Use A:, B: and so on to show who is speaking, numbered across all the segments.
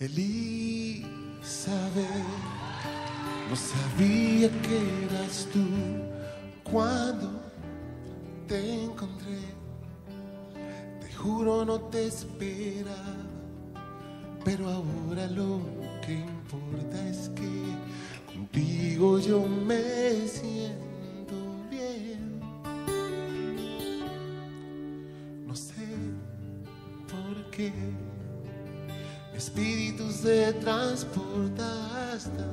A: Elizabeth, no sabía que eras tú cuando te encontré. Te juro no te esperaba, pero ahora lo que importa es que contigo yo me siento bien. No sé por qué mi espíritu se transporta hasta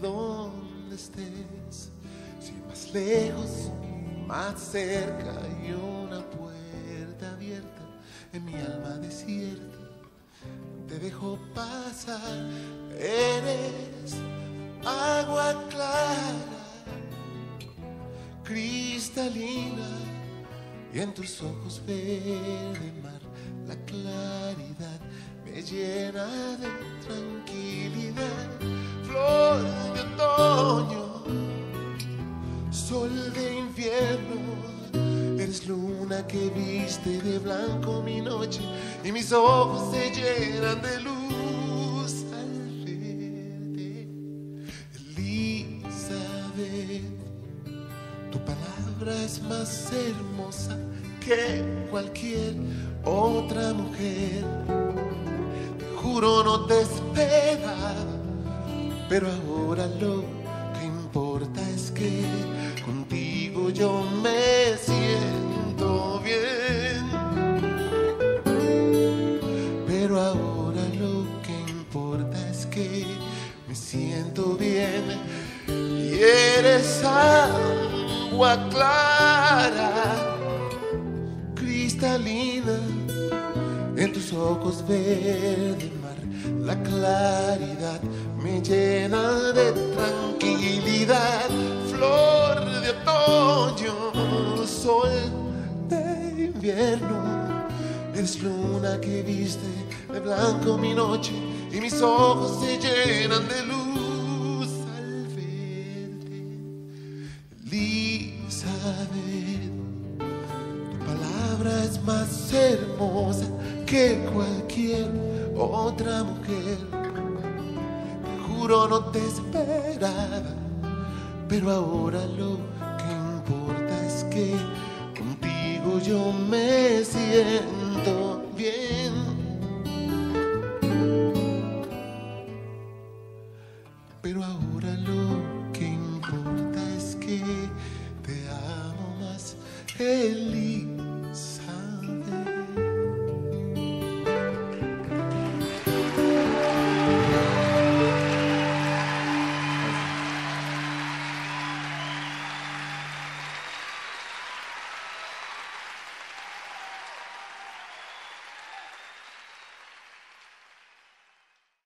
A: donde estés. Si más lejos, más cerca hay una puerta abierta en mi alma desierta. Te dejo pasar, eres agua clara, cristalina, y en tus ojos verde mar la claridad me llena de tranquilidad. Flor de otoño, sol de invierno, eres luna que viste de blanco mi noche y mis ojos se llenan de luz es más hermosa que cualquier otra mujer. Te juro no te esperaba, pero ahora lo que importa es que contigo yo me siento bien. Pero ahora lo que importa es que me siento bien y eres agua clara, cristalina, en tus ojos verde mar, la claridad me llena de tranquilidad, flor de otoño, sol de invierno. Es luna que viste de blanco mi noche y mis ojos se llenan de luz que cualquier otra mujer. Te juro no te esperaba, pero ahora lo que importa es que contigo yo me siento bien. Pero ahora lo que importa es que te amo más, Elizabeth.